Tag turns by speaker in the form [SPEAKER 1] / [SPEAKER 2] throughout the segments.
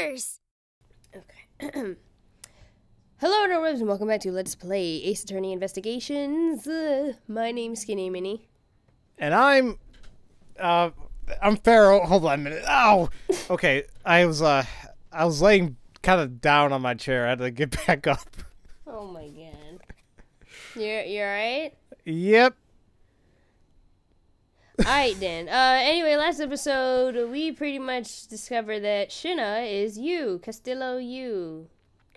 [SPEAKER 1] Cheers!
[SPEAKER 2] Okay. Hello, interwebs, and welcome back to Let's Play Ace Attorney Investigations. Uh, my name's SkiniMini.
[SPEAKER 3] And I'm, uh, I'm Pharaoh. Hold on a minute. Oh, Okay, I was, uh, I was laying kind of down on my chair. I had to get back up.
[SPEAKER 2] Oh my god. You're you're alright?
[SPEAKER 3] Yep.
[SPEAKER 2] Alright then. Uh anyway, last episode we pretty much discovered that Shih-na is you, Calisto Yew.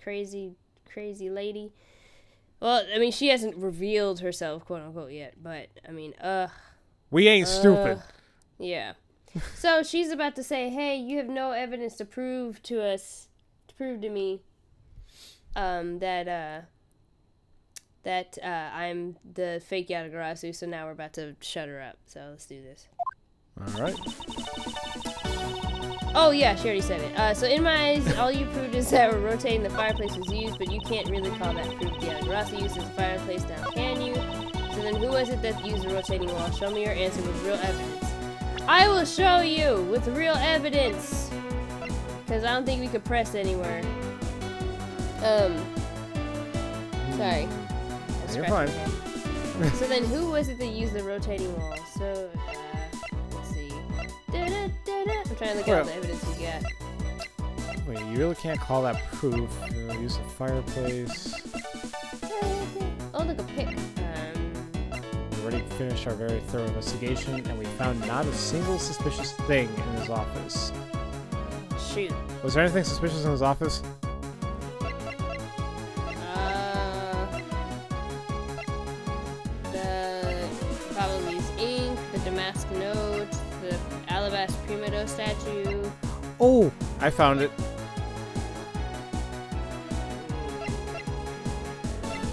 [SPEAKER 2] Crazy crazy lady. Well, I mean she hasn't revealed herself, quote unquote, yet, but I mean, uh
[SPEAKER 3] We ain't stupid.
[SPEAKER 2] yeah. so she's about to say, Hey, you have no evidence to prove to us to prove to me um that uh that uh, I'm the fake Yatagarasu, so now we're about to shut her up. So let's do this.
[SPEAKER 3] All right.
[SPEAKER 2] Oh yeah, she already said it. Uh, so in my eyes, all you proved is that rotating the fireplace was used, but you can't really call that proof. The Yatagarasu uses the fireplace now, can you? So then who was it that used the rotating wall? Show me your answer with real evidence. I will show you with real evidence. Because I don't think we could press anywhere. Um. Sorry.
[SPEAKER 3] You're fine.
[SPEAKER 2] so then who was it that used the rotating wall? So, uh, let's see. Da-da-da-da. I'm trying to look at all the evidence we got.
[SPEAKER 3] Wait, you really can't call that proof. You know, use the fireplace.
[SPEAKER 2] Oh, look, a pick. Um,
[SPEAKER 3] We already finished our very thorough investigation, and we found not a single suspicious thing in his office.
[SPEAKER 2] shoot.
[SPEAKER 3] Was there anything suspicious in his office? I found it.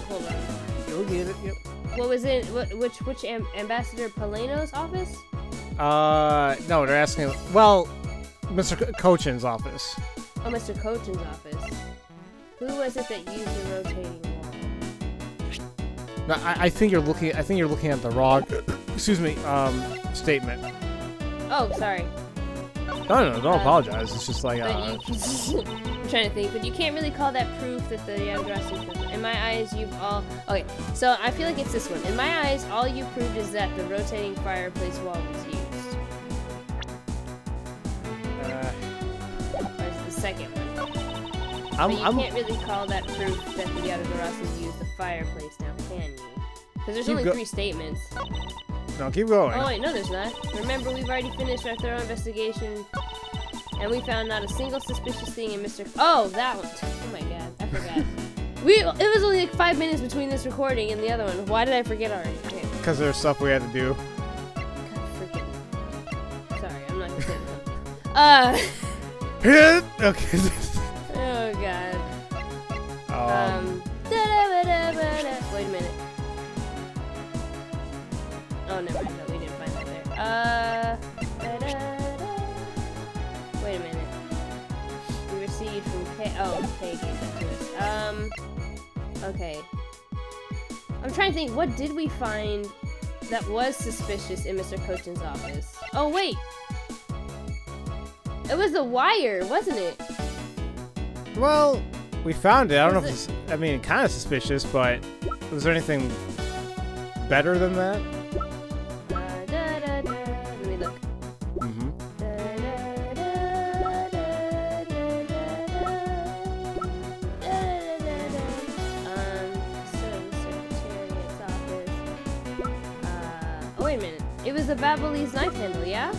[SPEAKER 2] Hold on.
[SPEAKER 3] You'll get it. Yep.
[SPEAKER 2] What was it? What, which which am- Ambassador Palaeno's office?
[SPEAKER 3] Uh, no, they're asking. Well, Mr. Co- Coachen's office.
[SPEAKER 2] Oh, Mr. Coachen's office. Who was it that used the rotating wall?
[SPEAKER 3] No, I, I think you're looking. I think you're looking at the wrong. excuse me. Um, statement.
[SPEAKER 2] Oh, sorry.
[SPEAKER 3] No, no, don't apologize. It's just like uh,
[SPEAKER 2] you, I'm trying to think, but you can't really call that proof that the Yatagarasu. In my eyes, you've all. Okay, so I feel like it's this one. In my eyes, all you proved is that the rotating fireplace wall was used.
[SPEAKER 3] uh,
[SPEAKER 2] it the second one?
[SPEAKER 3] I'm,
[SPEAKER 2] but you
[SPEAKER 3] I'm,
[SPEAKER 2] can't really call that proof that the Yatagarasu used the fireplace now, can you? Because there's
[SPEAKER 3] Keep
[SPEAKER 2] only three statements.
[SPEAKER 3] No, keep going.
[SPEAKER 2] Oh wait, no, there's not. Remember, we've already finished our thorough investigation, and we found not a single suspicious thing in Mr. Oh, that one. Oh my god, I forgot. we it was only like five minutes between this recording and the other one. Why did I forget already? Okay,
[SPEAKER 3] Because there's stuff we had to do.
[SPEAKER 2] Sorry, I'm not say that. Uh.
[SPEAKER 3] Hit. Okay.
[SPEAKER 2] Okay. I'm trying to think. What did we find that was suspicious in Mr. Coachen's office? Oh wait. It was the wire, wasn't it?
[SPEAKER 3] well, we found it. I don't know if it's. I mean, kind of suspicious, but was there anything better than that?
[SPEAKER 2] It was the Babahlese knife handle, yeah?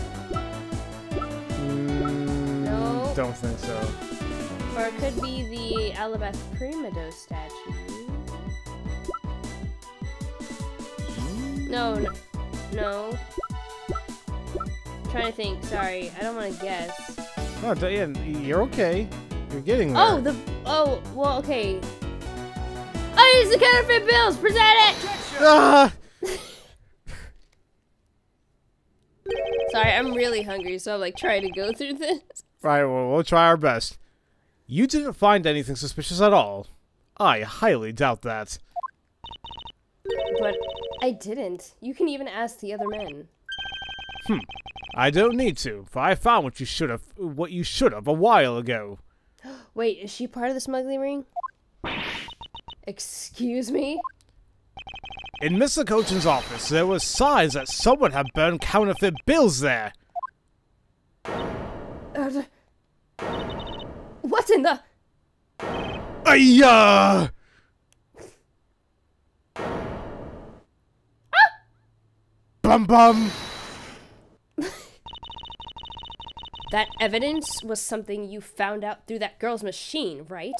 [SPEAKER 3] Mm,
[SPEAKER 2] No.
[SPEAKER 3] Don't think so.
[SPEAKER 2] Or it could be the Alabaster Primado statue. No, no, no. I'm trying to think. Sorry, I don't want to guess.
[SPEAKER 3] No, yeah, you're okay. You're getting there.
[SPEAKER 2] Oh, the oh well, okay. Oh, it's the counterfeit bills. Present it.
[SPEAKER 3] Ah!
[SPEAKER 2] Really hungry, so I'm like trying to go through this.
[SPEAKER 3] Right, well, we'll try our best. You didn't find anything suspicious at all. I highly doubt that.
[SPEAKER 2] But I didn't. You can even ask the other men. Hmm.
[SPEAKER 3] I don't need to, for I found what you should have what you should have a while ago.
[SPEAKER 2] Wait, is she part of the smuggling ring? Excuse me?
[SPEAKER 3] In Mr. Coachen's office, there were signs that someone had burned counterfeit bills there.
[SPEAKER 2] Uh, what in the...
[SPEAKER 3] Ayah! Bum bum!
[SPEAKER 2] That evidence was something you found out through that girl's machine, right?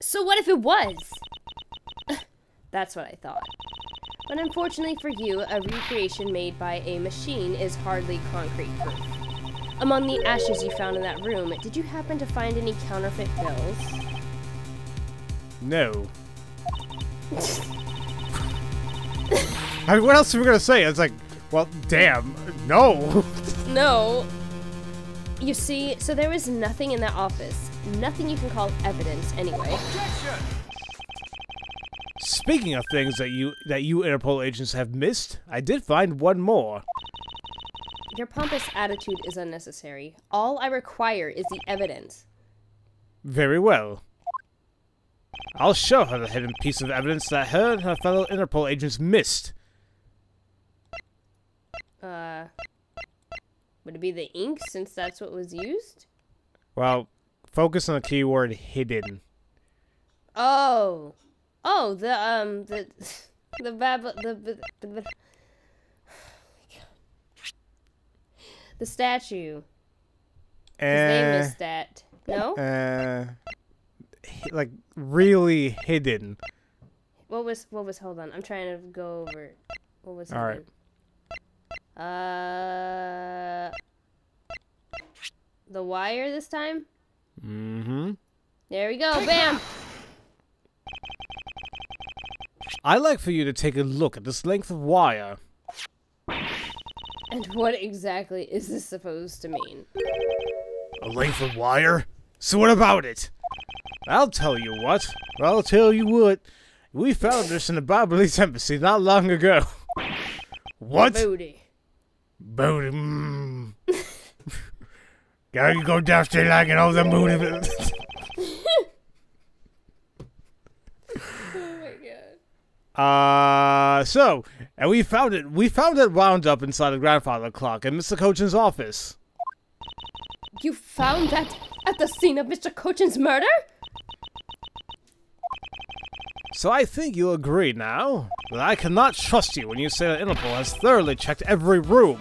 [SPEAKER 2] So what if it was? That's what I thought. But unfortunately for you, a recreation made by a machine is hardly concrete proof. Among the ashes you found in that room, did you happen to find any counterfeit bills?
[SPEAKER 3] No. I mean, what else are we gonna say? It's like, well, damn, no.
[SPEAKER 2] No. You see, so there was nothing in that office. Nothing you can call evidence anyway. Objection!
[SPEAKER 3] Speaking of things that you that you Interpol agents have missed, I did find one more.
[SPEAKER 2] Your pompous attitude is unnecessary. All I require is the evidence.
[SPEAKER 3] Very well. I'll show her the hidden piece of evidence that her and her fellow Interpol agents missed.
[SPEAKER 2] Uh, would it be the ink since that's what was used?
[SPEAKER 3] Well, focus on the keyword hidden.
[SPEAKER 2] Oh, oh, the um, the the bab the the, the, the, statue. His name
[SPEAKER 3] Uh,
[SPEAKER 2] is Stat. No,
[SPEAKER 3] uh, like really hidden.
[SPEAKER 2] what was what was? Hold on, I'm trying to go over. What was?
[SPEAKER 3] All right.
[SPEAKER 2] Uh, the wire this time.
[SPEAKER 3] Mm-hmm.
[SPEAKER 2] There we go. Bam.
[SPEAKER 3] I'd like for you to take a look at this length of wire.
[SPEAKER 2] And what exactly is this supposed to mean?
[SPEAKER 3] A length of wire? So what about it? I'll tell you what. I'll tell you what. We found this in the Babahlese embassy not long ago. What?
[SPEAKER 2] Booty.
[SPEAKER 3] Booty. Mm. Gotta go downstairs like an old booty.
[SPEAKER 2] Oh my god.
[SPEAKER 3] Uh, so, and we found it. We found it wound up inside the grandfather clock in Mr. Coachen's office.
[SPEAKER 2] You found that at the scene of Mr. Coachen's murder?
[SPEAKER 3] So I think you'll agree now that I cannot trust you when you say that Interpol has thoroughly checked every room.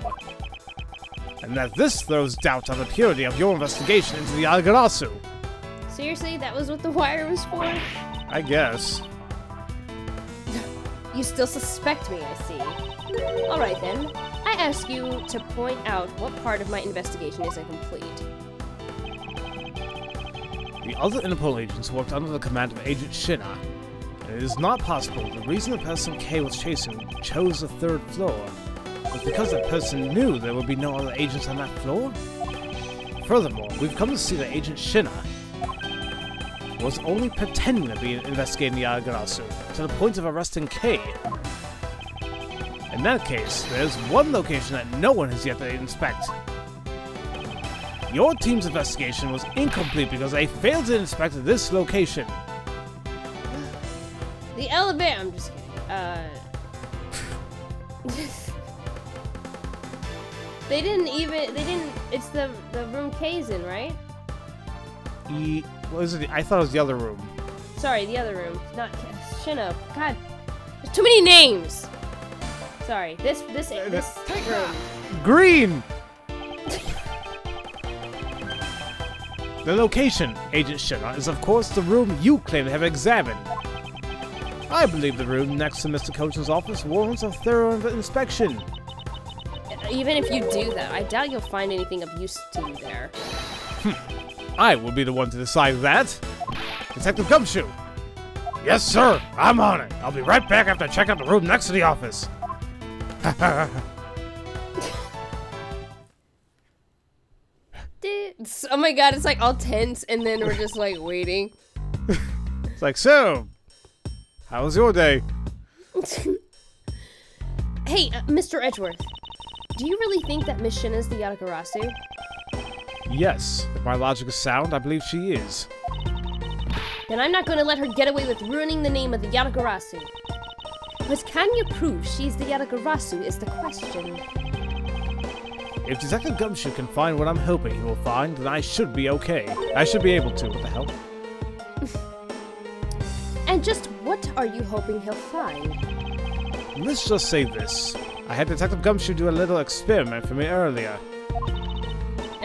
[SPEAKER 3] And that this throws doubt on the purity of your investigation into the Algarasu.
[SPEAKER 2] Seriously, that was what the wire was for?
[SPEAKER 3] I guess.
[SPEAKER 2] You still suspect me, I see. Alright then. I ask you to point out what part of my investigation is incomplete.
[SPEAKER 3] The other Interpol agents worked under the command of Agent Shih-na. It is not possible the reason the person K was chasing chose the third floor was because that person knew there would be no other agents on that floor. Furthermore, we've come to see that Agent Shih-na was only pretending to be investigating the Agarasu to the point of arresting K. In that case, there's one location that no one has yet to inspect. Your team's investigation was incomplete because they failed to inspect this location.
[SPEAKER 2] The elevator. I'm just kidding. Uh. they didn't even. They didn't. It's the the room K's in, right?
[SPEAKER 3] E, what is it? I thought it was the other room.
[SPEAKER 2] Sorry, the other room. Not Shino. God, there's too many names. Sorry. This this uh, this uh, room.
[SPEAKER 3] Green! the location, Agent Shih-na, is of course the room you claim to have examined. I believe the room next to Mr. Coachen's office warrants a thorough inspection.
[SPEAKER 2] Even if you do that, I doubt you'll find anything of use to you there. Hmm.
[SPEAKER 3] I will be the one to decide that. Detective Gumshoe! Yes, sir. I'm on it. I'll be right back after I check out the room next to the office.
[SPEAKER 2] Oh my god, it's like all tense, and then we're just like waiting.
[SPEAKER 3] It's like, so, how was your day?
[SPEAKER 2] Hey, uh, Mr. Edgeworth, do you really think that Miss Shih-na's the Yatagarasu?
[SPEAKER 3] Yes, if my logic is sound, I believe she is.
[SPEAKER 2] Then I'm not going to let her get away with ruining the name of the Yatagarasu. But can you prove she's the Yatagarasu is the question.
[SPEAKER 3] If Detective Gumshoe can find what I'm hoping he will find, then I should be okay. I should be able to, what the hell?
[SPEAKER 2] And just what are you hoping he'll find?
[SPEAKER 3] Let's just say this. I had Detective Gumshoe do a little experiment for me earlier.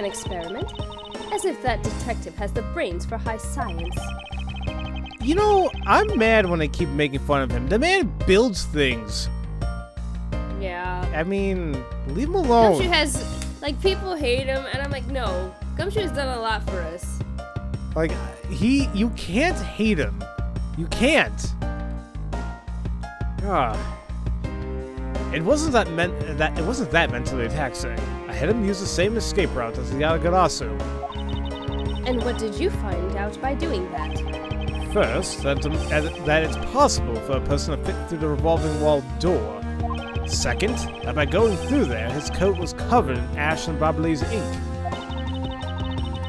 [SPEAKER 2] An experiment? As if that detective has the brains for high science.
[SPEAKER 3] You know, I'm mad when I keep making fun of him. The man builds things.
[SPEAKER 2] Yeah.
[SPEAKER 3] I mean, leave him alone.
[SPEAKER 2] Gumshoe has, like, people hate him, and I'm like, no. Gumshoe has done a lot for us.
[SPEAKER 3] Like, he, you can't hate him. You can't. Ah. It wasn't that meant that it wasn't that mentally taxing. Had him use the same escape route as the Yatagarasu.
[SPEAKER 2] And what did you find out by doing that?
[SPEAKER 3] First, that, that it's possible for a person to fit through the revolving wall door. Second, that by going through there, his coat was covered in Ash and Babahlese ink.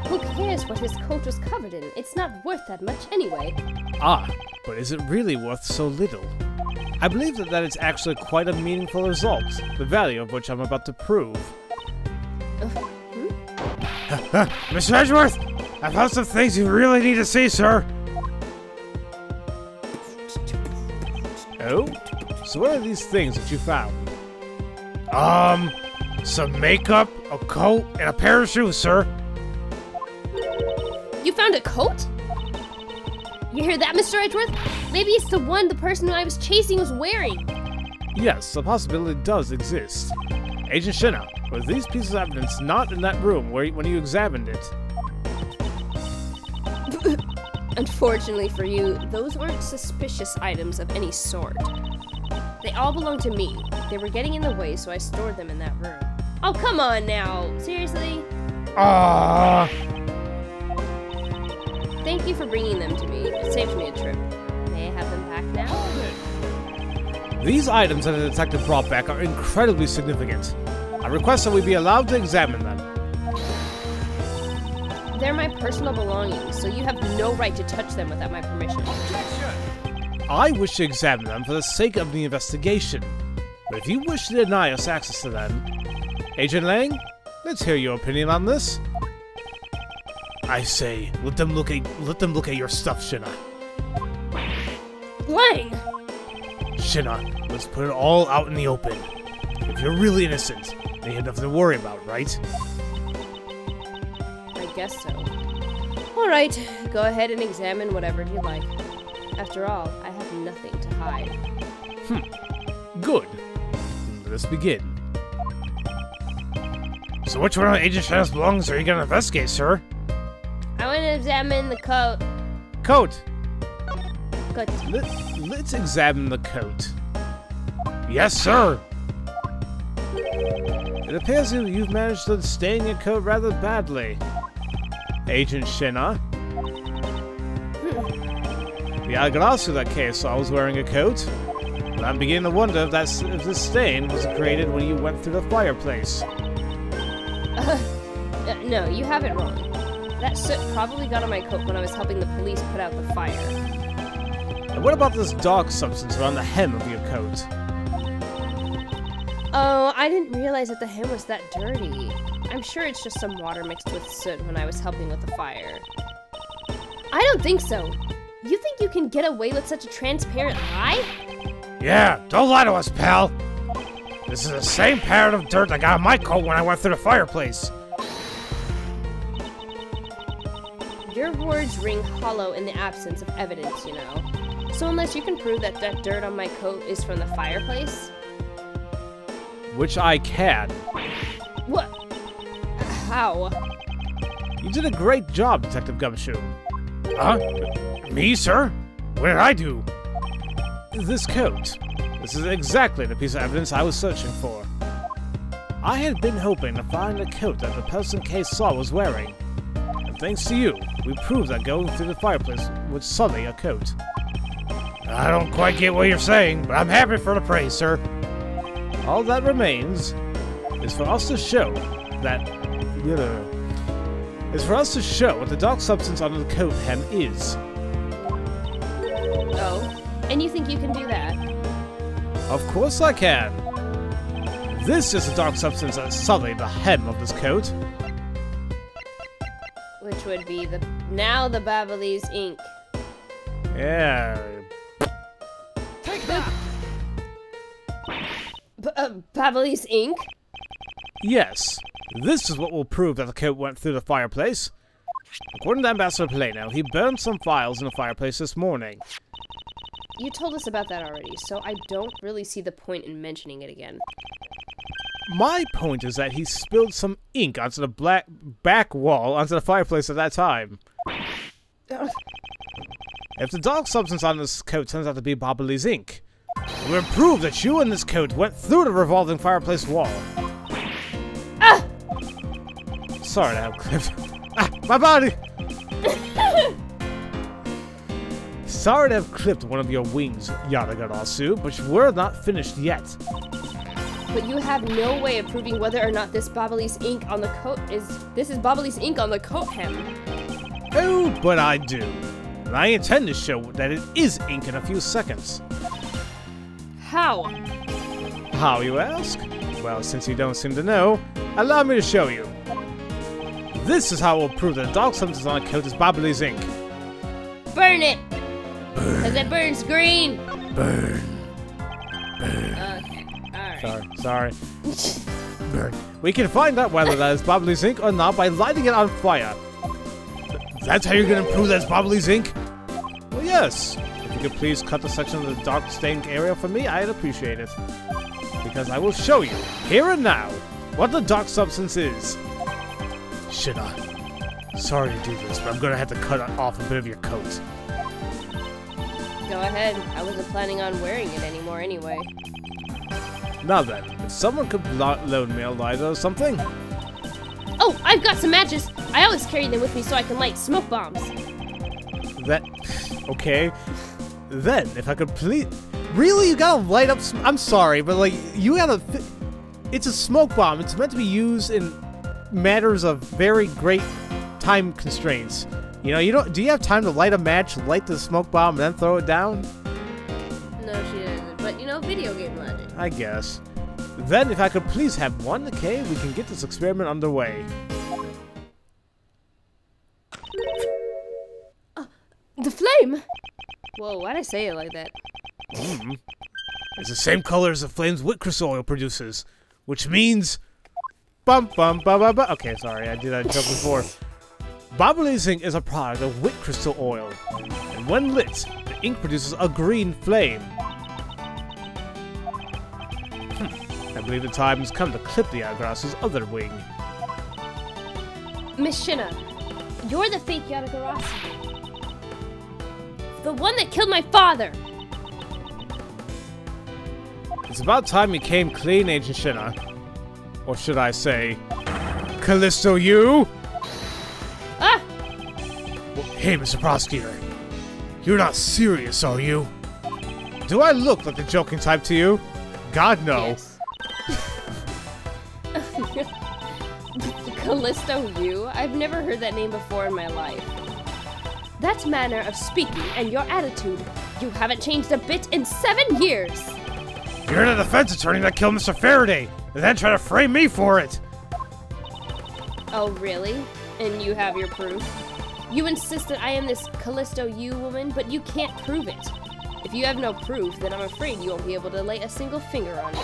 [SPEAKER 2] Who cares what his coat was covered in? It's not worth that much anyway.
[SPEAKER 3] Ah, but is it really worth so little? I believe that, that it's actually quite a meaningful result, the value of which I'm about to prove.
[SPEAKER 2] Uh, hmm?
[SPEAKER 3] Mr. Edgeworth! I found some things you really need to see, sir! Oh? So what are these things that you found? Um, some makeup, a coat, and a pair of shoes, sir.
[SPEAKER 2] You found a coat? You hear that, Mr. Edgeworth? Maybe it's the one the person who I was chasing was wearing.
[SPEAKER 3] Yes, the possibility does exist. Agent Shih-na, were these pieces of evidence not in that room where when you examined it?
[SPEAKER 2] Unfortunately for you, those weren't suspicious items of any sort. They all belong to me. They were getting in the way, so I stored them in that room. Oh, come on now. Seriously?
[SPEAKER 3] Ah.
[SPEAKER 2] Thank you for bringing them to me. It saved me a trip. May I have them back now?
[SPEAKER 3] These items that the detective brought back are incredibly significant. I request that we be allowed to examine them.
[SPEAKER 2] They're my personal belongings, so you have no right to touch them without my permission.
[SPEAKER 3] I wish to examine them for the sake of the investigation. But if you wish to deny us access to them, Agent Lang, let's hear your opinion on this. I say, let them look at let them look at your stuff, Shih-na.
[SPEAKER 2] Lang!
[SPEAKER 3] Shih-na, let's put it all out in the open. If you're really innocent, then you have nothing to worry about, right?
[SPEAKER 2] I guess so. Alright, go ahead and examine whatever you like. After all, I have nothing to hide. Hmm.
[SPEAKER 3] Good. Let us begin. So which one of Agent Shih-na's belongings are you gonna investigate, sir?
[SPEAKER 2] I want to examine the coat.
[SPEAKER 3] Coat.
[SPEAKER 2] Coat.
[SPEAKER 3] Let, let's examine the coat. Yes, sir. It appears you- you've managed to stain your coat rather badly. Agent Shih-na. The Algarasu that case saw was wearing a coat. But I'm beginning to wonder if, that's, if this stain was created when you went through the fireplace.
[SPEAKER 2] Uh, no, you have it wrong. That soot probably got on my coat when I was helping the police put out the fire.
[SPEAKER 3] And what about this dark substance around the hem of your coat?
[SPEAKER 2] Oh, I didn't realize that the ham was that dirty. I'm sure it's just some water mixed with soot when I was helping with the fire. I don't think so. You think you can get away with such a transparent lie?
[SPEAKER 3] Yeah, don't lie to us, pal. This is the same pattern of dirt that got on my coat when I went through the fireplace.
[SPEAKER 2] Your words ring hollow in the absence of evidence, you know. So unless you can prove that that dirt on my coat is from the fireplace,
[SPEAKER 3] Which I can.
[SPEAKER 2] what? How?
[SPEAKER 3] You did a great job, Detective Gumshoe. Huh? Me, sir? What did I do? This coat. This is exactly the piece of evidence I was searching for. I had been hoping to find a coat that the person Kay saw was wearing. And thanks to you, we proved that going through the fireplace would sully a coat. I don't quite get what you're saying, but I'm happy for the praise, sir. All that remains is for us to show that uh, is for us to show what the dark substance under the coat hem is.
[SPEAKER 2] Oh. And you think you can do that?
[SPEAKER 3] Of course I can. This is the dark substance that's sullied the hem of this coat.
[SPEAKER 2] Which would be the now the Babahlese ink.
[SPEAKER 3] Yeah.
[SPEAKER 2] Take that! Uh, Babahlese ink?
[SPEAKER 3] Yes. This is what will prove that the coat went through the fireplace. According to Ambassador Palaeno, he burned some files in the fireplace this morning.
[SPEAKER 2] You told us about that already, so I don't really see the point in mentioning it again.
[SPEAKER 3] My point is that he spilled some ink onto the black back wall onto the fireplace at that time. If the dark substance on this coat turns out to be Babahlese ink, it will prove that you and this coat went through the revolving fireplace wall.
[SPEAKER 2] Ah!
[SPEAKER 3] Sorry to have clipped. Ah, my body! Sorry to have clipped one of your wings, Yatagarasu, but we're not finished yet.
[SPEAKER 2] But you have no way of proving whether or not this Babahlese ink on the coat is this is Babahlese ink on the coat hem.
[SPEAKER 3] Oh, but I do. And I intend to show that it is ink in a few seconds.
[SPEAKER 2] How?
[SPEAKER 3] How, you ask? Well, since you don't seem to know, allow me to show you. This is how we'll prove that the dark substance on a coat is Babahlese ink.
[SPEAKER 2] Burn it! Because it burns green!
[SPEAKER 3] Burn.
[SPEAKER 2] Okay, alright.
[SPEAKER 3] Sorry, sorry. Burn. We can find out whether that is Babahlese ink or not by lighting it on fire. That's how you're gonna prove that's Babahlese ink? Well, yes. Could please cut the section of the dark stained area for me, I'd appreciate it. Because I will show you, here and now, what the dark substance is. Shih-na, sorry to do this, but I'm gonna have to cut off a bit of your coat.
[SPEAKER 2] Go ahead. I wasn't planning on wearing it anymore anyway.
[SPEAKER 3] Now then, if someone could lo- loan me a lighter or something,
[SPEAKER 2] Oh, I've got some matches! I always carry them with me so I can light smoke bombs.
[SPEAKER 3] that. Okay. Then, if I could please. Really? You gotta light up. Sm- I'm sorry, but like, you gotta... It's a smoke bomb. It's meant to be used in matters of very great time constraints. You know, you don't. Do you have time to light a match, light the smoke bomb, and then throw it down?
[SPEAKER 2] No, she doesn't. But you know, video game logic.
[SPEAKER 3] I guess. Then, if I could please have one, okay, we can get this experiment underway.
[SPEAKER 2] Uh, the flame! Whoa, why'd I say it like that?
[SPEAKER 3] Mm. It's the same color as the flames Wit Crystal Oil produces, which means. Bum bum bum bum bum. Okay, sorry, I did that joke before. Babahlese ink is a product of Wit Crystal Oil, and when lit, the ink produces a green flame. Hmm. I believe the time has come to clip the Agrass's other wing.
[SPEAKER 2] Miss Shih-na, you're the fake Yatagarasu. The one that killed my father!
[SPEAKER 3] It's about time you came clean, Agent Shih-na. Or should I say, Calisto Yew?
[SPEAKER 2] Ah!
[SPEAKER 3] Hey, Mr. Prosecutor. You're not serious, are you? Do I look like the joking type to you? God, no.
[SPEAKER 2] Yes. Calisto Yew? I've never heard that name before in my life. That manner of speaking and your attitude, you haven't changed a bit in seven years!
[SPEAKER 3] You're the defense attorney that killed Mr. Faraday, and then try to frame me for it.
[SPEAKER 2] Oh, really? And you have your proof? You insist that I am this Calisto Yew woman, but you can't prove it. If you have no proof, then I'm afraid you won't be able to lay a single finger on it.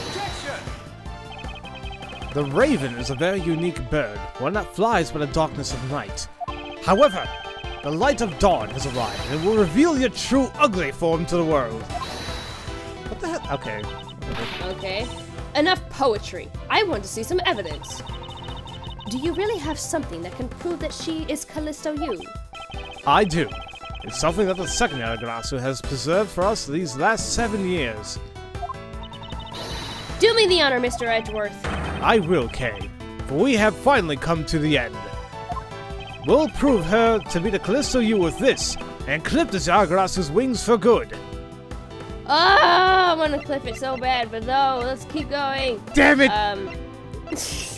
[SPEAKER 3] The raven is a very unique bird, one that flies by the darkness of night. However, the light of dawn has arrived, and it will reveal your true ugly form to the world. What the hell? Okay.
[SPEAKER 2] Okay. Enough poetry. I want to see some evidence. Do you really have something that can prove that she is Calisto Yew?
[SPEAKER 3] I do. It's something that the second Aragrasu has preserved for us these last seven years.
[SPEAKER 2] Do me the honor, Mr. Edgeworth.
[SPEAKER 3] I will, Kay, for we have finally come to the end. We'll prove her to be the Calisto Yew with this, and clip the Zaragrasu's wings for good.
[SPEAKER 2] Oh, I want to clip it so bad, but no, let's keep going.
[SPEAKER 3] Damn it!
[SPEAKER 2] Um.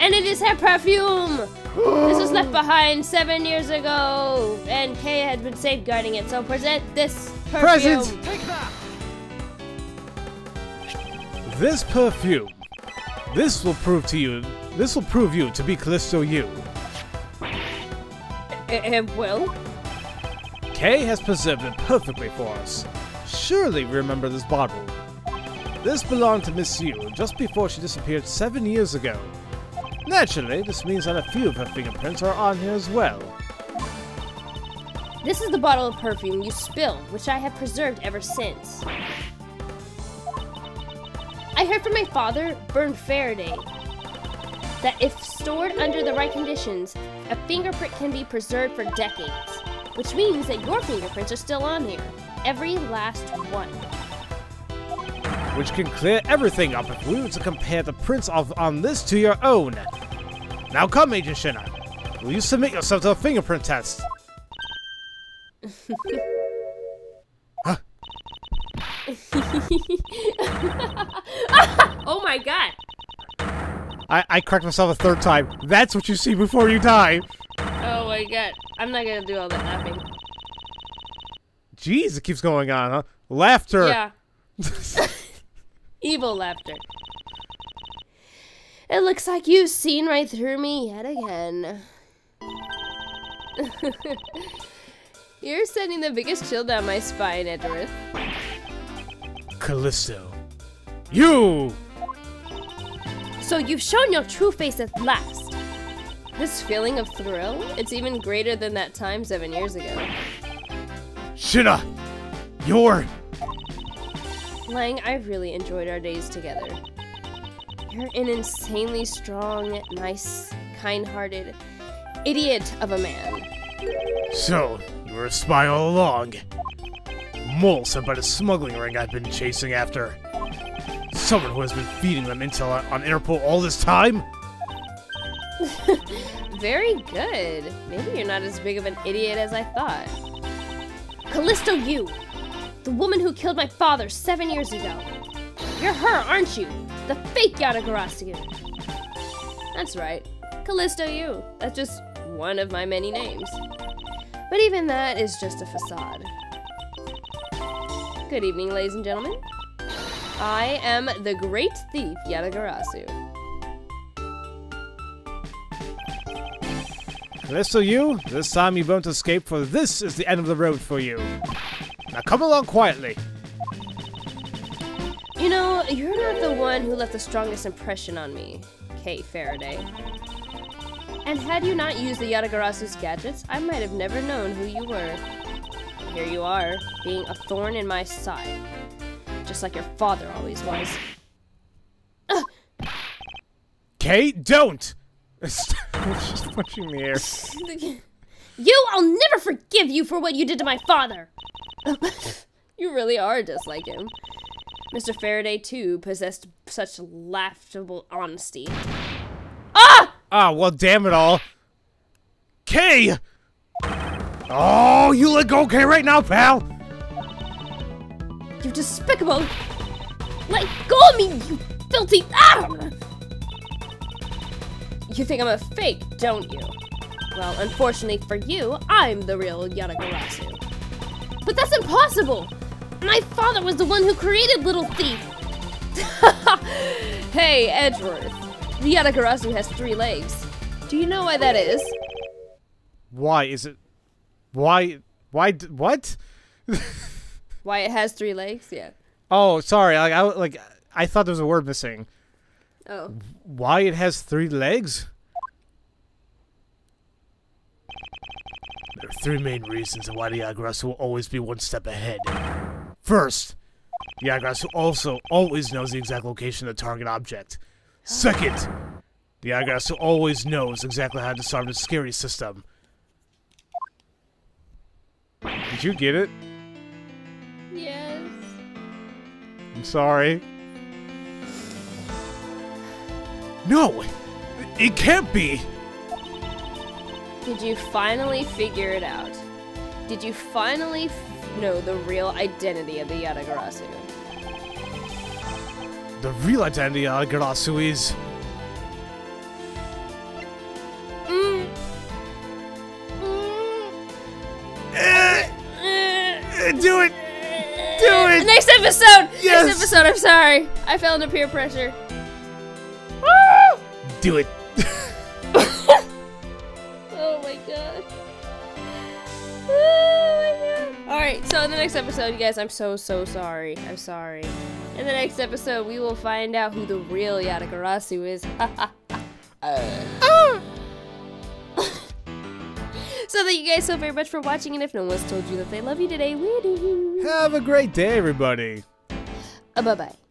[SPEAKER 2] And it is her perfume! this was left behind seven years ago, and Kay had been safeguarding it, so present this perfume.
[SPEAKER 3] Present! This perfume. This will prove to you. This will prove you to be Calisto Yew.
[SPEAKER 2] It will?
[SPEAKER 3] Kay has preserved it perfectly for us. Surely remember this bottle. This belonged to Miss Yew just before she disappeared seven years ago. Naturally, this means that a few of her fingerprints are on here as well.
[SPEAKER 2] This is the bottle of perfume you spilled, which I have preserved ever since. I heard from my father, Byrne Faraday, that if stored under the right conditions, a fingerprint can be preserved for decades, which means that your fingerprints are still on here. Every last one.
[SPEAKER 3] Which can clear everything up if we were to compare the prints of on this to your own. Now come, Agent Shih-na. Will you submit yourself to a fingerprint test? huh?
[SPEAKER 2] oh my god!
[SPEAKER 3] I, I cracked myself a third time. That's what you see before you die.
[SPEAKER 2] Oh my god. I'm not gonna do all that laughing.
[SPEAKER 3] Jeez, it keeps going on, huh? Laughter.
[SPEAKER 2] Yeah. Evil laughter. It looks like you've seen right through me yet again. You're sending the biggest chill down my spine, Edgeworth.
[SPEAKER 3] Calisto Yew!
[SPEAKER 2] So you've shown your true face at last. This feeling of thrill, it's even greater than that time seven years ago.
[SPEAKER 3] Shih-na! You're...
[SPEAKER 2] Lang, I've really enjoyed our days together. You're an insanely strong, nice, kind-hearted idiot of a man.
[SPEAKER 3] So, you were a spy all along. Mole sent by the smuggling ring I've been chasing after. Someone who has been feeding them intel on Interpol all this time?
[SPEAKER 2] Very good. Maybe you're not as big of an idiot as I thought. Calisto Yew! The woman who killed my father seven years ago. You're her, aren't you? The fake Yatagarasu. That's right. Calisto Yew. That's just one of my many names. But even that is just a facade. Good evening, ladies and gentlemen. I am the great thief Yatagarasu.
[SPEAKER 3] Calisto Yew, this time you won't escape for this is the end of the road for you. Now come along quietly.
[SPEAKER 2] You know, you're not the one who left the strongest impression on me, Kay Faraday. And had you not used the Yatagarasu's gadgets, I might have never known who you were. Here you are, being a thorn in my side. Just like your father always was.
[SPEAKER 3] Kate, don't! She's punching the air.
[SPEAKER 2] You, I'll never forgive you for what you did to my father! you really are just like him. Mr. Faraday, too, possessed such laughable honesty. Ah!
[SPEAKER 3] Ah, well, damn it all. Kay! Oh, you let go, Kay, right now, pal!
[SPEAKER 2] You despicable! Let go of me, you filthy... Ah! You think I'm a fake, don't you? Well, unfortunately for you, I'm the real Yatagarasu. But that's impossible! My father was the one who created Little Thief! hey, Edgeworth. The Yatagarasu has three legs. Do you know why that is?
[SPEAKER 3] Why is it... Why... Why... What?
[SPEAKER 2] Why it has three legs? Yeah.
[SPEAKER 3] Oh, sorry. Like I like I thought there was a word missing.
[SPEAKER 2] Oh.
[SPEAKER 3] Why it has three legs? There are three main reasons why the Yagras will always be one step ahead. First, the Yagras also always knows the exact location of the target object. Second, the Yagras always knows exactly how to disarm the scary system. Did you get it? I'm sorry. No! It can't be!
[SPEAKER 2] Did you finally figure it out? Did you finally know the real identity of the Yatagarasu?
[SPEAKER 3] The real identity of Yatagarasu is... Mm. Eh. Mm. Do it!
[SPEAKER 2] Next episode!
[SPEAKER 3] Yes!
[SPEAKER 2] Next episode, I'm sorry. I fell into peer pressure.
[SPEAKER 3] Do it!
[SPEAKER 2] Oh my god. Oh my god. Alright, so in the next episode, you guys, I'm so, so sorry. I'm sorry. In the next episode, we will find out who the real Yatagarasu is. Uh. So thank you guys so very much for watching, and if no one's told you that they love you today, we do.
[SPEAKER 3] Have a great day, everybody!
[SPEAKER 2] Uh, bye-bye.